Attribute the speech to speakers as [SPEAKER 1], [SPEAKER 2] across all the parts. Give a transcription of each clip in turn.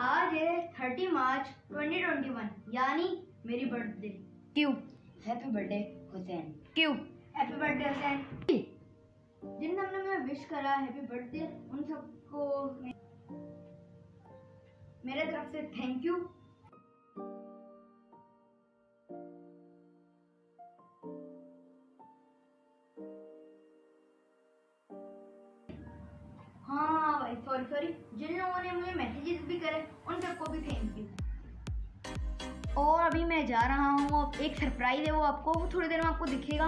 [SPEAKER 1] आज है थर्टी मार्च 2021 यानी मेरी बर्थडे
[SPEAKER 2] क्यों?
[SPEAKER 3] Happy birthday Hussain.
[SPEAKER 2] क्यों?
[SPEAKER 1] Happy birthday Hussain. जिन हमने मैं विश करा हैप्पी बर्थडे उन सबको मेरे तरफ़ से थैंक यू भाई सॉरी सॉरी जिन लोगों ने मुझे मैसेजेस भी करे, उन सबको भी थैंक यू और अभी मैं जा रहा हूँ एक सरप्राइज़ है वो आपको, वो थोड़ी देर में आपको दिखेगा.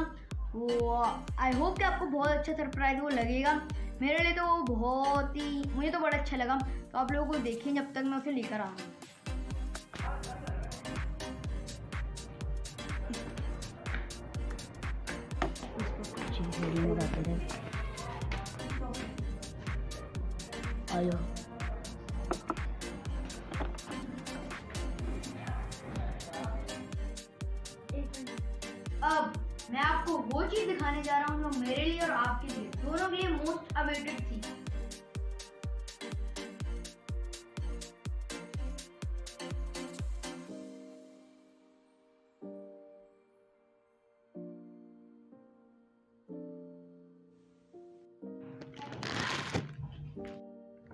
[SPEAKER 1] वो आई होप कि आपको बहुत अच्छा सरप्राइज़ वो लगेगा. मेरे लिए तो वो बहुत ही, मुझे तो बड़ा अच्छा लगा. तो आप लोगों को देखें जब तक मैं उसे लेकर आऊँ.
[SPEAKER 2] आयो।
[SPEAKER 1] अब मैं आपको वो चीज़ दिखाने जा रहा हूँ जो मेरे लिए और आपके लिए, दोनों के लिए मोस्ट अवेटेड थी।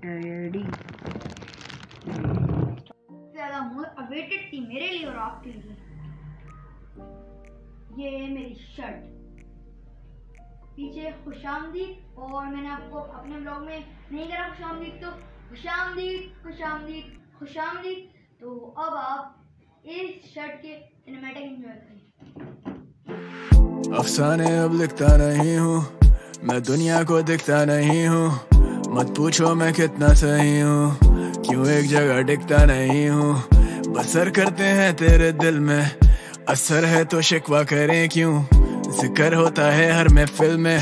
[SPEAKER 2] डैडी
[SPEAKER 1] ज़्यादा मोस्ट अवेटेड थी मेरे लिए और आपके लिए। ये है मेरी शर्ट पीछे खुशामदीद और मैंने आपको अपने ब्लॉग में नहीं करा खुशामदीद तो खुशामदीद खुशामदीद खुशामदीद। तो अब आप इस शर्ट के सिनेमैटिक एंजॉय करें।
[SPEAKER 4] अफसाने अब लिखता नहीं हूँ मैं दुनिया को दिखता नहीं हूँ। मत पूछो मैं कितना सही हूँ क्यों एक जगह टिकता नहीं हूँ बसर करते हैं तेरे दिल में असर है तो शिकवा करें क्यों ज़िक्र होता है हर महफिल में.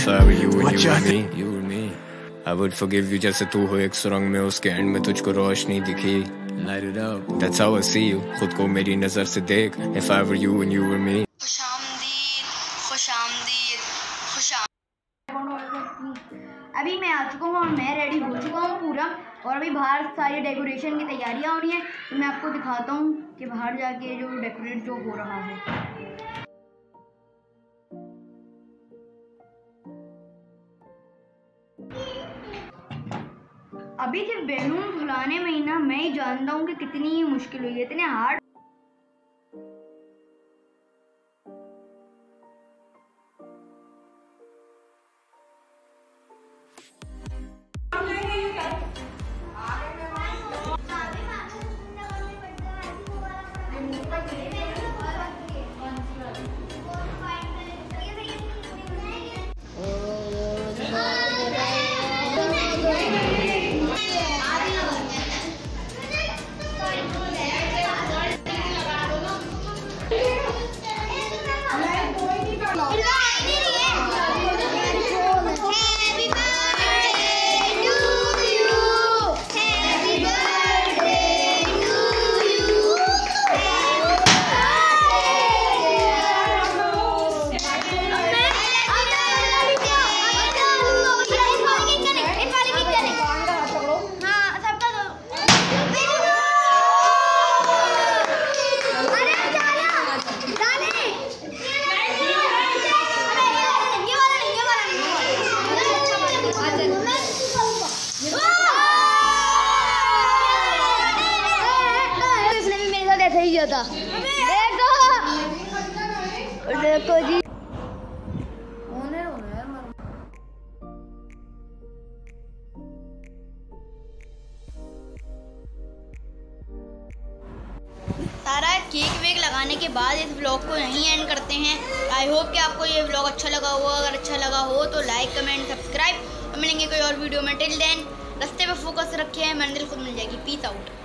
[SPEAKER 5] I would forgive you जैसे तू हो एक सुरंग में उसके एंड में तुझको रोशनी दिखी Light it up. That's how I see you. खुद को मेरी नज़र से देख If I were you and you were me.
[SPEAKER 1] खुशामदीद खुशामदीद खुशाम अभी मैं आ चुका हूँ और मैं रेडी हो चुका हूँ पूरा। और अभी बाहर सारी डेकोरेशन की तैयारियाँ हो रही हैं। तो मैं आपको दिखाता हूँ कि बाहर जाके जो डेकोरेट जो हो रहा है। अभी सिर्फ़ बैलून फुलाने में ही ना, मैं ही जानता हूँ कि कितनी मुश्किल हुई है, इतने हार्ड
[SPEAKER 2] देखो जी।
[SPEAKER 1] सारा केक वेक लगाने के बाद इस व्लॉग को यहीं एंड करते हैं। आई होप कि आपको ये व्लॉग अच्छा लगा हो। अगर अच्छा लगा हो तो लाइक कमेंट सब्सक्राइब मिलेंगे कोई और वीडियो में। टिल देन रस्ते पे फोकस रखे। हैं मंजिल खुद मिल जाएगी। Peace out